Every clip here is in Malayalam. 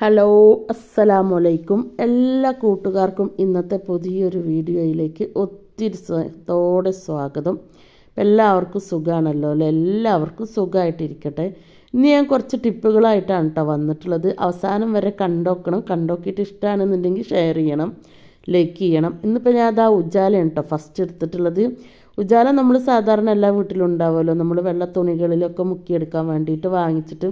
ഹലോ അസ്സലാമു അലൈക്കും എല്ലാ കൂട്ടുകാർക്കും ഇന്നത്തെ പുതിയൊരു വീഡിയോയിലേക്ക് ഒത്തിരി സ്നേഹത്തോടെ സ്വാഗതം. എല്ലാവർക്കും സുഖമാണല്ലോ അല്ലേ? എല്ലാവർക്കും സുഖമായിട്ടിരിക്കട്ടെ ഇന്ന് ഞാൻ കുറച്ച് ടിപ്പുകളായിട്ടാണ് കേട്ടോ വന്നിട്ടുള്ളത്. അവസാനം വരെ കണ്ടോക്കണം. കണ്ടോക്കിയിട്ട് ഇഷ്ടമാണെന്നുണ്ടെങ്കിൽ ഷെയർ ചെയ്യണം. ലൈക്ക് ചെയ്യണം. ഇന്നിപ്പോൾ ഞാൻ അതാ ഉജാലയാണ് കേട്ടോ ഫസ്റ്റ് എടുത്തിട്ടുള്ളത്. ഉജാല നമ്മൾ സാധാരണ എല്ലാ വീട്ടിലും ഉണ്ടാവുമല്ലോ. നമ്മൾ വെള്ള തുണികളിലൊക്കെ മുക്കിയെടുക്കാൻ വേണ്ടിയിട്ട് വാങ്ങിച്ചിട്ട്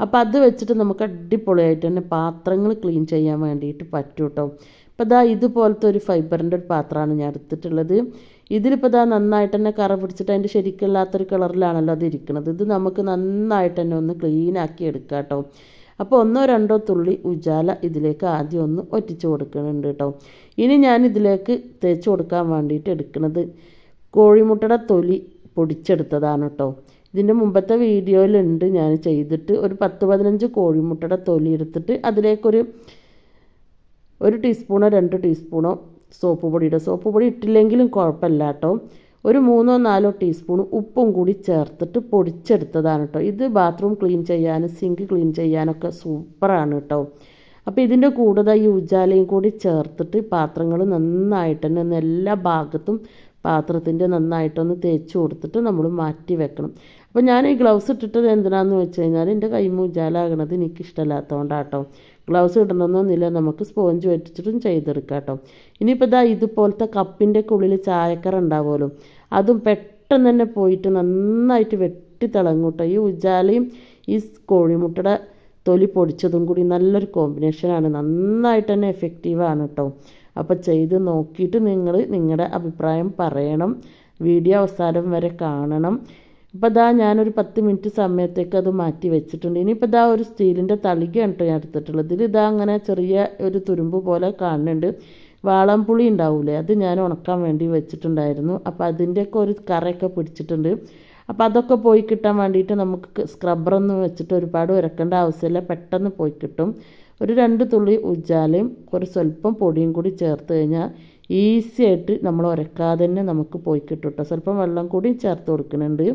അപ്പോൾ അത് വെച്ചിട്ട് നമുക്ക് അടിപൊളിയായിട്ട് തന്നെ പാത്രങ്ങൾ ക്ലീൻ ചെയ്യാൻ വേണ്ടിയിട്ട് പറ്റും കേട്ടോ ഇപ്പോൾ ഇതാ ഇതുപോലത്തെ ഒരു ഫൈബറിന്റെ ഒരു പാത്രമാണ് ഞാൻ എടുത്തിട്ടുള്ളത്. ഇതിലിപ്പോൾ ഇതാ നന്നായിട്ട് തന്നെ കറ പിടിച്ചിട്ട് അതിന്റെ ശരിക്കില്ലാത്തൊരു കളറിലാണല്ലോ അത് ഇരിക്കുന്നത് ഇത് നമുക്ക് നന്നായിട്ട് തന്നെ ഒന്ന് ക്ലീൻ ആക്കി എടുക്കാം കേട്ടോ അപ്പോൾ ഒന്നോ രണ്ടോ തുള്ളി ഉജാല ഇതിലേക്ക് ആദ്യം ഒന്ന് ഒറ്റിച്ച് കൊടുക്കുന്നുണ്ട് കേട്ടോ ഇനി ഞാൻ ഇതിലേക്ക് തേച്ച് കൊടുക്കാൻ വേണ്ടിയിട്ട് എടുക്കുന്നത് കോഴിമുട്ടയുടെ തൊലി പൊടിച്ചെടുത്തതാണ് കേട്ടോ ഇതിന്റെ മുമ്പത്തെ വീഡിയോയിലുണ്ട്. ഞാൻ ചെയ്തിട്ട് ഒരു പത്ത് പതിനഞ്ച് കോഴിമുട്ടയുടെ തൊലി എടുത്തിട്ട് അതിലേക്കൊരു ഒരു ടീസ്പൂണോ രണ്ട് ടീസ്പൂണോ സോപ്പ് പൊടിയുടെ സോപ്പ് പൊടി ഇട്ടില്ലെങ്കിലും കുഴപ്പമില്ല കേട്ടോ. ഒരു മൂന്നോ നാലോ ടീസ്പൂൺ ഉപ്പും കൂടി ചേർത്തിട്ട് പൊടിച്ചെടുത്തതാണ് കേട്ടോ. ഇത് ബാത്റൂം ക്ലീൻ ചെയ്യാനും സിങ്ക് ക്ലീൻ ചെയ്യാനൊക്കെ സൂപ്പറാണ് കേട്ടോ. അപ്പോൾ ഇതിന്റെ കൂടുതൽ ഈ ഉജാലയും കൂടി ചേർത്തിട്ട് പാത്രങ്ങൾ നന്നായിട്ട് തന്നെ എല്ലാ ഭാഗത്തും പാത്രത്തിന്റെ നന്നായിട്ടൊന്ന് തേച്ച് കൊടുത്തിട്ട് നമ്മൾ മാറ്റി വെക്കണം. അപ്പോൾ ഞാൻ ഈ ഗ്ലൗസ് ഇട്ടിട്ടത് എന്തിനാന്ന് വെച്ച് കഴിഞ്ഞാൽ എന്റെ കൈമൂജാലാകണത് ഉജാലാകണത് എനിക്ക് ഇഷ്ടമല്ലാത്തതുകൊണ്ടാട്ടോ ഗ്ലൗസ് ഇടണമെന്നൊന്നുമില്ല നമുക്ക് സ്പോഞ്ച് വെച്ചിട്ടും ചെയ്തെടുക്കാം കേട്ടോ. ഇനിയിപ്പോൾ ഇതാ ഇതുപോലത്തെ കപ്പിന്റെ ഉള്ളിൽ ചായക്കറ ഉണ്ടാവുമല്ലോ അതും പെട്ടെന്ന് തന്നെ പോയിട്ട് നന്നായിട്ട് വെട്ടി തിളങ്ങൂട്ടോ ഈ ഉജാലയും ഈ കോഴിമുട്ടയുടെ തൊലി പൊടിച്ചതും കൂടി നല്ലൊരു കോമ്പിനേഷനാണ് നന്നായിട്ട് തന്നെ എഫക്റ്റീവാണ് കേട്ടോ. അപ്പോൾ ചെയ്ത് നോക്കിയിട്ട് നിങ്ങൾ നിങ്ങളുടെ അഭിപ്രായം പറയണം. വീഡിയോ അവസാനം വരെ കാണണം. ഇപ്പം ഇതാ ഞാനൊരു പത്ത് മിനിറ്റ് സമയത്തേക്ക് അത് മാറ്റി വെച്ചിട്ടുണ്ട്. ഇനിയിപ്പോൾ ഇതാ ഒരു സ്റ്റീലിന്റെ തളികയാണ് കേട്ടോ ഞാൻ എടുത്തിട്ടുള്ളത്? ഇതിൽ ഇതാ അങ്ങനെ ചെറിയ ഒരു തുരുമ്പ് പോലെ കാണുന്നുണ്ട്. വാളംപുളി ഉണ്ടാവില്ലേ അത് ഞാൻ ഉണക്കാൻ വേണ്ടി വെച്ചിട്ടുണ്ടായിരുന്നു. അപ്പോൾ അതിന്റെയൊക്കെ ഒരു കറയൊക്കെ പിടിച്ചിട്ടുണ്ട്. അപ്പോൾ അതൊക്കെ പോയി കിട്ടാൻ വേണ്ടിയിട്ട് നമുക്ക് സ്ക്രബ്ബറൊന്നും വെച്ചിട്ട് ഒരുപാട് ഉരക്കേണ്ട ആവശ്യമില്ല. പെട്ടെന്ന് പോയി കിട്ടും. ഒരു രണ്ട് തുള്ളി ഉജ്ജാലയും ഒരു സ്വല്പം പൊടിയും കൂടി ചേർത്ത് കഴിഞ്ഞാൽ ഈസി ആയിട്ട് നമ്മൾ ഉരക്കാതെ തന്നെ നമുക്ക് പോയി കിട്ടും കേട്ടോ സ്വല്പം വെള്ളം കൂടി ചേർത്ത് കൊടുക്കുന്നുണ്ട്.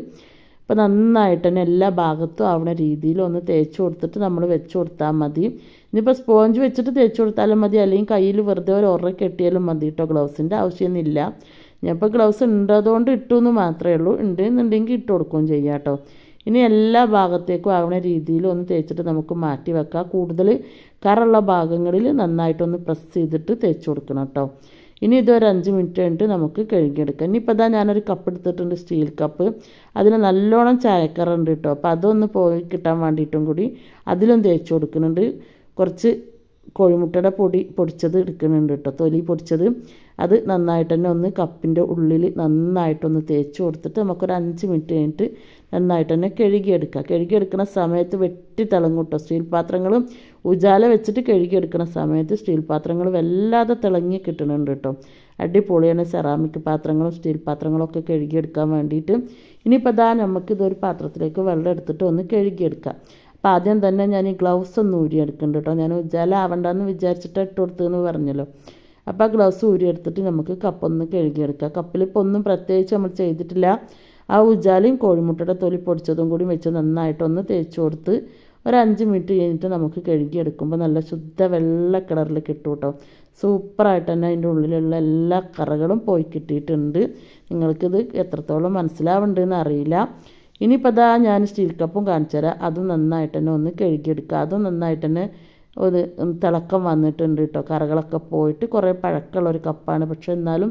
അപ്പോൾ നന്നായിട്ട് തന്നെ എല്ലാ ഭാഗത്തും ആവുന്ന രീതിയിൽ ഒന്ന് തേച്ച് കൊടുത്തിട്ട് നമ്മൾ വെച്ച് കൊടുത്താൽ മതി. ഇനിയിപ്പോൾ സ്പോഞ്ച് വെച്ചിട്ട് തേച്ച് കൊടുത്താലും മതി. അല്ലെങ്കിൽ കയ്യിൽ വെറുതെ ഒരു ഉറ കെട്ടിയാലും മതി കേട്ടോ ഗ്ലൗസിന്റെ ആവശ്യമൊന്നുമില്ല. ഞാനിപ്പോൾ ഗ്ലൗസ് ഉണ്ടതുകൊണ്ട് ഇട്ടു എന്ന് മാത്രമേ ഉള്ളൂ. ഉണ്ടെന്നുണ്ടെങ്കിൽ ഇട്ട് കൊടുക്കുകയും ചെയ്യാം കേട്ടോ ഇനി എല്ലാ ഭാഗത്തേക്കും ആവുന്ന രീതിയിൽ ഒന്ന് തേച്ചിട്ട് നമുക്ക് മാറ്റി വെക്കാം. കൂടുതൽ കറുള്ള ഭാഗങ്ങളിൽ നന്നായിട്ടൊന്ന് പ്രസ് ചെയ്തിട്ട് തേച്ച് കൊടുക്കണം കേട്ടോ ഇനി ഇതൊരു അഞ്ച് മിനിറ്റ് കഴിഞ്ഞിട്ട് നമുക്ക് കഴുകിയെടുക്കാം. ഇനിയിപ്പോൾ ഇതാ ഞാനൊരു കപ്പ് എടുത്തിട്ടുണ്ട് സ്റ്റീൽ കപ്പ് അതിന് നല്ലോണം ചായക്കറുണ്ട് കേട്ടോ അപ്പോൾ അതൊന്ന് പോയി കിട്ടാൻ വേണ്ടിയിട്ടും കൂടി അതിലും തേച്ച് കൊടുക്കുന്നുണ്ട്. കുറച്ച് കോഴിമുട്ടയുടെ പൊടി പൊടിച്ചത് എടുക്കുന്നുണ്ട് കേട്ടോ തൊലി പൊടിച്ചത്. അത് നന്നായിട്ട് തന്നെ ഒന്ന് കപ്പിന്റെ ഉള്ളിൽ നന്നായിട്ടൊന്ന് തേച്ച് കൊടുത്തിട്ട് നമുക്കൊരു അഞ്ച് മിനിറ്റ് കഴിഞ്ഞിട്ട് നന്നായിട്ട് തന്നെ കഴുകിയെടുക്കുക. കഴുകിയെടുക്കുന്ന സമയത്ത് വെട്ടി തിളങ്ങൂട്ടോ. സ്റ്റീൽ പാത്രങ്ങളും ഉജാല വെച്ചിട്ട് കഴുകിയെടുക്കുന്ന സമയത്ത് സ്റ്റീൽ പാത്രങ്ങൾ വല്ലാതെ തിളങ്ങി കിട്ടുന്നുണ്ട് കേട്ടോ. അടിപൊളിയാണ് സെറാമിക് പാത്രങ്ങളും സ്റ്റീൽ പാത്രങ്ങളൊക്കെ കഴുകിയെടുക്കാൻ വേണ്ടിയിട്ട്. ഇനിയിപ്പോൾ നമുക്ക് ഇതൊരു പാത്രത്തിലേക്ക് വെള്ളം എടുത്തിട്ട് ഒന്ന് കഴുകിയെടുക്കാം. അപ്പോൾ ആദ്യം തന്നെ ഞാൻ ഈ ഗ്ലൗസ് ഒന്ന് ഊരിയെടുക്കുന്നുണ്ട് കേട്ടോ. ഞാൻ ഉജാല ആവണ്ടെന്ന് വിചാരിച്ചിട്ട് ഇട്ട് കൊടുത്തതെന്ന് പറഞ്ഞല്ലോ. അപ്പോൾ ആ ഗ്ലൗസ് ഊരിയെടുത്തിട്ട് നമുക്ക് കപ്പൊന്ന് കഴുകിയെടുക്കാം. കപ്പിൽ ഇപ്പോൾ ഒന്നും പ്രത്യേകിച്ച് നമ്മൾ ചെയ്തിട്ടില്ല. ആ ഉജാലയും കോഴിമുട്ടയുടെ തൊലി പൊടിച്ചതും കൂടി വെച്ച് നന്നായിട്ടൊന്ന് തേച്ച് കൊടുത്ത് ഒരു അഞ്ച് മിനിറ്റ് കഴിഞ്ഞിട്ട് നമുക്ക് കഴുകിയെടുക്കുമ്പോൾ നല്ല ശുദ്ധ വെള്ള കളറിൽ കിട്ടും കേട്ടോ സൂപ്പറായിട്ട് തന്നെ അതിന്റെ ഉള്ളിലുള്ള എല്ലാ കറകളും പോയി കിട്ടിയിട്ടുണ്ട്. നിങ്ങൾക്കിത് എത്രത്തോളം മനസ്സിലാവുന്നുണ്ടെന്ന് അറിയില്ല. ഇനിയിപ്പോൾ അതാ ഞാൻ സ്റ്റീൽ കപ്പും കാണിച്ചു തരാം അതും നന്നായിട്ട് തന്നെ ഒന്ന് കഴുകിയെടുക്കുക അതും നന്നായിട്ട് തന്നെ ഒരു തിളക്കം വന്നിട്ടുണ്ട് കേട്ടോ കറകളൊക്കെ പോയിട്ട് കുറേ പഴക്കമുള്ള ഒരു കപ്പാണ്. പക്ഷേ എന്നാലും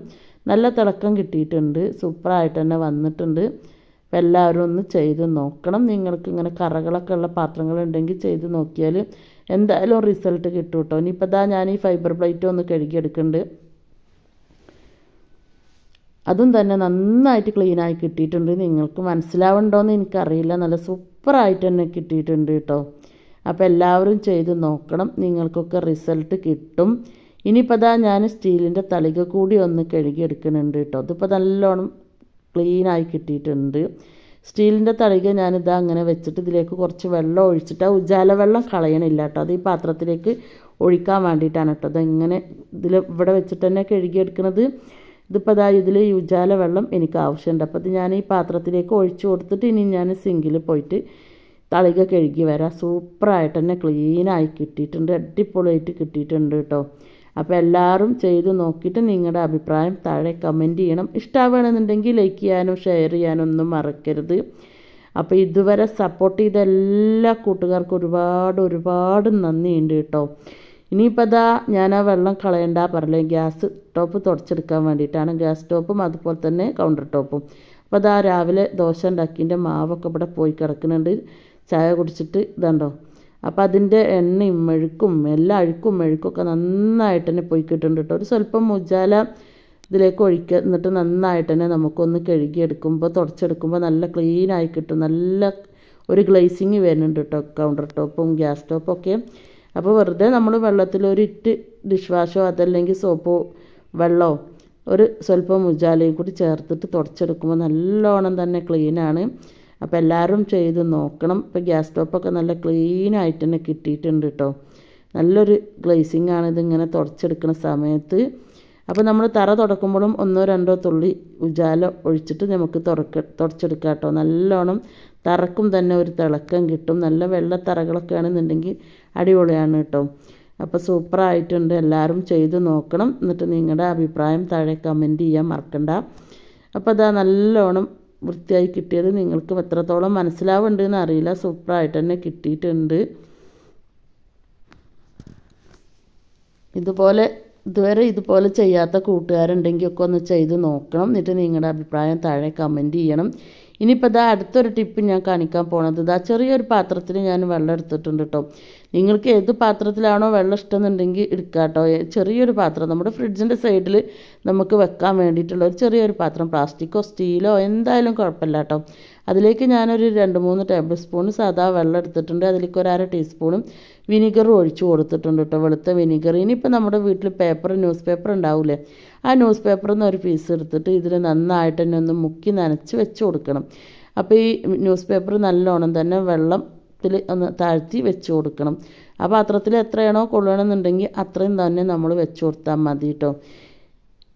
നല്ല തിളക്കം കിട്ടിയിട്ടുണ്ട്. സൂപ്പറായിട്ട് തന്നെ വന്നിട്ടുണ്ട്. അപ്പോൾ എല്ലാവരും ഒന്ന് ചെയ്ത് നോക്കണം. നിങ്ങൾക്ക് ഇങ്ങനെ കറകളൊക്കെ ഉള്ള പാത്രങ്ങളുണ്ടെങ്കിൽ ചെയ്ത് നോക്കിയാൽ എന്തായാലും റിസൾട്ട് കിട്ടും കേട്ടോ ഇനിയിപ്പോൾ ഇതാ ഞാൻ ഈ ഫൈബർ പ്ലേറ്റ് ഒന്ന് കഴുകിയെടുക്കുന്നുണ്ട്. അതും തന്നെ നന്നായിട്ട് ക്ലീനായി കിട്ടിയിട്ടുണ്ട്. നിങ്ങൾക്ക് മനസ്സിലാവുണ്ടോയെന്ന് എനിക്കറിയില്ല. നല്ല സൂപ്പറായിട്ട് തന്നെ കിട്ടിയിട്ടുണ്ട് കേട്ടോ അപ്പോൾ എല്ലാവരും ചെയ്ത് നോക്കണം. നിങ്ങൾക്കൊക്കെ റിസൾട്ട് കിട്ടും. ഇനിയിപ്പോൾ അതാ ഞാൻ സ്റ്റീലിന്റെ തളിക കൂടി ഒന്ന് കഴുകി കഴുകിയെടുക്കുന്നുണ്ട് കേട്ടോ. അതിപ്പോൾ നല്ലോണം ക്ലീനായി കിട്ടിയിട്ടുണ്ട്. സ്റ്റീലിന്റെ തളിക ഞാനിതാ അങ്ങനെ വെച്ചിട്ട് ഇതിലേക്ക് കുറച്ച് വെള്ളം ഒഴിച്ചിട്ട് ആ ഉജാല വെള്ളം കളയണില്ല കേട്ടോ. അത് ഈ പാത്രത്തിലേക്ക് ഒഴിക്കാൻ വേണ്ടിയിട്ടാണ് കേട്ടോ. അതെങ്ങനെ ഇതിൽ ഇവിടെ വെച്ചിട്ട് തന്നെ കഴുകിയെടുക്കുന്നത്. ഇതിപ്പോൾ അതാ ഇതിൽ ഈ ഉജാല വെള്ളം എനിക്ക് ആവശ്യമുണ്ട്. അപ്പോൾ ഇത് ഞാൻ ഈ പാത്രത്തിലേക്ക് ഒഴിച്ചു കൊടുത്തിട്ട് ഇനി ഞാൻ സിങ്കിൽ പോയിട്ട് തളിക കഴുകി വരാം. സൂപ്പറായിട്ട് തന്നെ ക്ലീനായി കിട്ടിയിട്ടുണ്ട്. അടിപൊളിയായിട്ട് കിട്ടിയിട്ടുണ്ട് കേട്ടോ. അപ്പോൾ എല്ലാവരും ചെയ്ത് നോക്കിയിട്ട് നിങ്ങളുടെ അഭിപ്രായം താഴെ കമന്റ് ചെയ്യണം. ഇഷ്ടമാവുകയാണെന്നുണ്ടെങ്കിൽ ലൈക്ക് ചെയ്യാനും ഷെയർ ചെയ്യാനും ഒന്നും മറക്കരുത്. അപ്പോൾ ഇതുവരെ സപ്പോർട്ട് ചെയ്ത എല്ലാ കൂട്ടുകാർക്കും ഒരുപാട് ഒരുപാട് നന്ദിയുണ്ട് കേട്ടോ. ഇനിയിപ്പോൾ അതാ ഞാൻ ആ വെള്ളം കളയണ്ട പറഞ്ഞില്ലേ? ഗ്യാസ് ടോപ്പ് തുടച്ചെടുക്കാൻ വേണ്ടിയിട്ടാണ്. ഗ്യാസ് ടോപ്പും അതുപോലെ തന്നെ കൗണ്ടർ ടോപ്പും അപ്പോൾ അതാ രാവിലെ ദോശ ഉണ്ടാക്കിന്റെ മാവൊക്കെ ഇവിടെ പോയി കിടക്കുന്നുണ്ട്. ചായ കുടിച്ചിട്ട് ഇതുണ്ടോ. അപ്പോൾ അതിന്റെ എണ്ണയും മെഴുക്കും എല്ലാ അഴുക്കും മെഴുക്കൊക്കെ നന്നായിട്ട് തന്നെ പോയി കിട്ടുന്നുണ്ട് കേട്ടോ ഒരു സ്വല്പം മുജാല ഇതിലേക്ക് ഒഴിക്കുക എന്നിട്ട് നന്നായിട്ട് തന്നെ നമുക്കൊന്ന് കഴുകിയെടുക്കുമ്പോൾ തുടച്ചെടുക്കുമ്പോൾ നല്ല ക്ലീനായി കിട്ടും. നല്ല ഒരു ഗ്ലേസിങ് വരുന്നുണ്ട് കേട്ടോ കൗണ്ടർ ടോപ്പും ഗ്യാസ് ടോപ്പും ഒക്കെ. അപ്പോൾ വെറുതെ നമ്മൾ വെള്ളത്തിൽ ഒരു ഇറ്റ് ഡിഷ് വാഷോ അതല്ലെങ്കിൽ സോപ്പോ വെള്ളമോ ഒരു സ്വല്പം മുജാലയും കൂടി ചേർത്തിട്ട് തുടച്ചെടുക്കുമ്പോൾ നല്ലോണം തന്നെ ക്ലീനാണ് അപ്പോൾ എല്ലാവരും ചെയ്ത് നോക്കണം. ഇപ്പോൾ ഗ്യാസ് സ്റ്റോപ്പൊക്കെ നല്ല ക്ലീൻ ക്ലീനായിട്ട് തന്നെ കിട്ടിയിട്ടുണ്ട് കേട്ടോ നല്ലൊരു ഗ്ലേസിംഗ് ആണ് ഇതിങ്ങനെ തുടച്ചെടുക്കുന്ന സമയത്ത്. അപ്പോൾ നമ്മൾ തറ തുടക്കുമ്പോഴും ഒന്നോ രണ്ടോ തുള്ളി ഉജാല ഒഴിച്ചിട്ട് നമുക്ക് തുറക്ക തുടച്ചെടുക്കാം കേട്ടോ നല്ലോണം തറക്കും തന്നെ ഒരു തിളക്കം കിട്ടും. നല്ല വെള്ള തറകളൊക്കെ ആണെന്നുണ്ടെങ്കിൽ അടിപൊളിയാണ് കേട്ടോ അപ്പോൾ സൂപ്പറായിട്ടുണ്ട് എല്ലാവരും ചെയ്ത് നോക്കണം. എന്നിട്ട് നിങ്ങളുടെ അഭിപ്രായം താഴെ കമന്റ് ചെയ്യാൻ മറക്കണ്ട. അപ്പോൾ അതാ നല്ലോണം വൃത്തിയായി കിട്ടിയത് നിങ്ങൾക്ക് എത്രത്തോളം മനസ്സിലാവുന്നുണ്ട് എന്ന് അറിയില്ല. സൂപ്പറായിട്ട് തന്നെ കിട്ടിയിട്ടുണ്ട്. ഇതുപോലെ ഇതുവരെ ഇതുപോലെ ചെയ്യാത്ത കൂട്ടുകാരുണ്ടെങ്കിൽ ഒക്കെ ഒന്ന് ചെയ്ത് നോക്കണം. എന്നിട്ട് നിങ്ങളുടെ അഭിപ്രായം താഴെ കമന്റ് ചെയ്യണം. ഇനിയിപ്പോൾ ഇതാ അടുത്തൊരു ടിപ്പ് ഞാൻ കാണിക്കാൻ പോണത്. ഇതാ ചെറിയൊരു പാത്രത്തിൽ ഞാൻ വെള്ളം എടുത്തിട്ടുണ്ട് കേട്ടോ നിങ്ങൾക്ക് ഏത് പാത്രത്തിലാണോ വെള്ളം ഇഷ്ടമെന്നുണ്ടെങ്കിൽ എടുക്കുക കേട്ടോ ചെറിയൊരു പാത്രം. നമ്മുടെ ഫ്രിഡ്ജിന്റെ സൈഡിൽ നമുക്ക് വെക്കാൻ വേണ്ടിയിട്ടുള്ള ഒരു ചെറിയൊരു പാത്രം. പ്ലാസ്റ്റിക്കോ സ്റ്റീലോ എന്തായാലും കുഴപ്പമില്ല കേട്ടോ അതിലേക്ക് ഞാനൊരു രണ്ട് മൂന്ന് ടേബിൾ സ്പൂൺ സാധാ വെള്ളം എടുത്തിട്ടുണ്ട്. അതിലേക്ക് ഒരു അര ടീസ്പൂണും വിനിഗറും ഒഴിച്ചു കൊടുത്തിട്ടുണ്ട് കേട്ടോ വെളുത്ത വിനിഗർ. ഇനിയിപ്പോൾ നമ്മുടെ വീട്ടിൽ പേപ്പർ ന്യൂസ് പേപ്പർ ഉണ്ടാവില്ലേ ആ ന്യൂസ് പേപ്പറിൽ നിന്ന് ഒരു പീസ് എടുത്തിട്ട് ഇതിൽ നന്നായിട്ട് തന്നെ ഒന്ന് മുക്കി നനച്ച് വെച്ച് കൊടുക്കണം. അപ്പോൾ ഈ ന്യൂസ് പേപ്പർ നല്ലോണം തന്നെ വെള്ളത്തിൽ ഒന്ന് താഴ്ത്തി വെച്ച് കൊടുക്കണം. ആ പാത്രത്തിൽ എത്രയാണോ കൊള്ളണമെന്നുണ്ടെങ്കിൽ അത്രയും തന്നെ നമ്മൾ വെച്ച് കൊടുത്താൽ മതി കേട്ടോ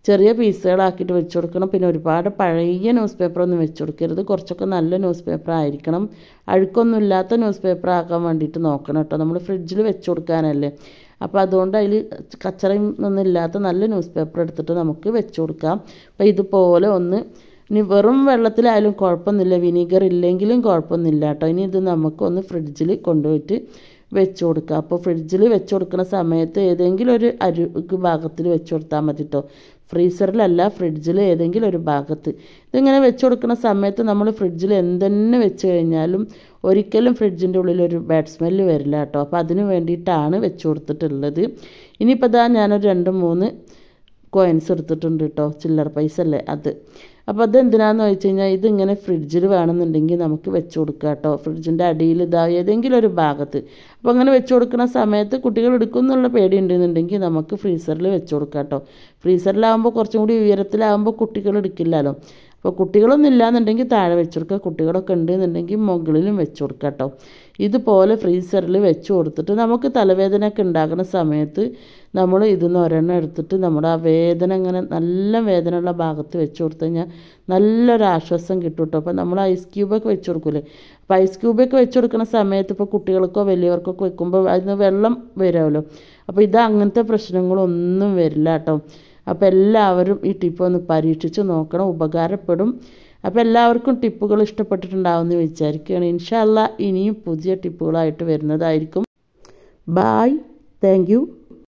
ചെറിയ പീസുകളാക്കിയിട്ട് വെച്ച് കൊടുക്കണം പിന്നെ ഒരുപാട് പഴയ ന്യൂസ് പേപ്പറൊന്നും വെച്ച് കൊടുക്കരുത് കുറച്ചൊക്കെ നല്ല ന്യൂസ് പേപ്പർ ആയിരിക്കണം അഴുക്കൊന്നും ഇല്ലാത്ത ന്യൂസ് പേപ്പർ ആക്കാൻ വേണ്ടിയിട്ട് നോക്കണം കേട്ടോ. നമ്മൾ ഫ്രിഡ്ജിൽ വെച്ച് കൊടുക്കാനല്ലേ അപ്പോൾ അതുകൊണ്ട് അതിൽ കച്ചറയും ഒന്നും ഇല്ലാത്ത നല്ല ന്യൂസ് പേപ്പർ എടുത്തിട്ട് നമുക്ക് വെച്ച് കൊടുക്കാം അപ്പോൾ ഇതുപോലെ ഒന്ന് ഇനി വെറും വെള്ളത്തിലായാലും കുഴപ്പമൊന്നുമില്ല. വിനീഗർ ഇല്ലെങ്കിലും കുഴപ്പമൊന്നുമില്ല കേട്ടോ. ഇനി ഇത് നമുക്കൊന്ന് ഫ്രിഡ്ജിൽ കൊണ്ടുപോയിട്ട് വെച്ച് കൊടുക്കുക അപ്പോൾ ഫ്രിഡ്ജിൽ വെച്ച് കൊടുക്കുന്ന സമയത്ത് ഏതെങ്കിലും ഒരു അരുക്ക് ഭാഗത്തിൽ വെച്ച് കൊടുത്താൽ മതി കേട്ടോ ഫ്രീസറിലല്ല ഫ്രിഡ്ജിൽ ഏതെങ്കിലും ഒരു ഭാഗത്ത്. ഇതിങ്ങനെ വെച്ച് കൊടുക്കുന്ന സമയത്ത് നമ്മൾ ഫ്രിഡ്ജിൽ എന്തെന്നെ വെച്ച് കഴിഞ്ഞാലും ഒരിക്കലും ഫ്രിഡ്ജിന്റെ ഉള്ളിൽ ഒരു ബാഡ് സ്മെല്ല് വരില്ല കേട്ടോ അപ്പോൾ അതിന് വേണ്ടിയിട്ടാണ് വെച്ച് കൊടുത്തിട്ടുള്ളത് ഇനിയിപ്പോൾ ഇതാ ഞാനൊരു രണ്ട് മൂന്ന് കോയിൻസ് എടുത്തിട്ടുണ്ട് കേട്ടോ ചില്ലറ പൈസ അല്ലേ? അത്. അപ്പോൾ അതെന്തിനാന്ന് വെച്ച് കഴിഞ്ഞാൽ ഇതിങ്ങനെ ഫ്രിഡ്ജിൽ വേണമെന്നുണ്ടെങ്കിൽ നമുക്ക് വെച്ച് കൊടുക്കാം കേട്ടോ ഫ്രിഡ്ജിന്റെ അടിയിൽ ഇതാ ഏതെങ്കിലും ഒരു ഭാഗത്ത്. അപ്പോൾ അങ്ങനെ വെച്ച് കൊടുക്കുന്ന സമയത്ത് കുട്ടികൾ എടുക്കും എന്നുള്ള പേടി ഉണ്ടെന്നുണ്ടെങ്കിൽ നമുക്ക് ഫ്രീസറിൽ വെച്ച് കൊടുക്കാം കേട്ടോ ഫ്രീസറിലാകുമ്പോൾ കുറച്ചും കൂടി ഉയരത്തിലാകുമ്പോൾ കുട്ടികൾ എടുക്കില്ലല്ലോ. അപ്പോൾ കുട്ടികളൊന്നും ഇല്ലാന്നുണ്ടെങ്കിൽ താഴെ വെച്ച് കൊടുക്കുക കുട്ടികളൊക്കെ ഉണ്ടെന്നുണ്ടെങ്കിൽ മുകളിലും വെച്ച് കൊടുക്കുക കേട്ടോ. ഇതുപോലെ ഫ്രീസറിൽ വെച്ച് കൊടുത്തിട്ട് നമുക്ക് തലവേദന ഒക്കെ ഉണ്ടാകുന്ന സമയത്ത് നമ്മൾ ഇതിന്ന് ഒരെണ്ണം എടുത്തിട്ട് നമ്മുടെ ആ വേദന ഇങ്ങനെ നല്ല വേദനയുള്ള ഭാഗത്ത് വെച്ച് കൊടുത്തു കഴിഞ്ഞാൽ നല്ലൊരു ആശ്വാസം കിട്ടും കേട്ടോ. അപ്പോൾ നമ്മൾ ഐസ് ക്യൂബൊക്കെ വെച്ച് കൊടുക്കൂലേ? അപ്പോൾ ഐസ് ക്യൂബൊക്കെ വെച്ച് കൊടുക്കുന്ന സമയത്ത് ഇപ്പോൾ കുട്ടികൾക്കോ വലിയവർക്കൊക്കെ വെക്കുമ്പോൾ അതിന് വെള്ളം വരുമല്ലോ. അപ്പോൾ ഇത് അങ്ങനത്തെ പ്രശ്നങ്ങളൊന്നും വരില്ല കേട്ടോ. അപ്പോൾ എല്ലാവരും ഈ ടിപ്പ് ഒന്ന് പരീക്ഷിച്ച് നോക്കണം ഉപകാരപ്പെടും. അപ്പോൾ എല്ലാവർക്കും ടിപ്പുകൾ ഇഷ്ടപ്പെട്ടിട്ടുണ്ടാവുമെന്ന് വിചാരിക്കുകയാണ്. ഇൻഷാല്ല ഇനിയും പുതിയ ടിപ്പുകളായിട്ട് വരുന്നതായിരിക്കും. Bye thank